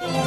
Yeah.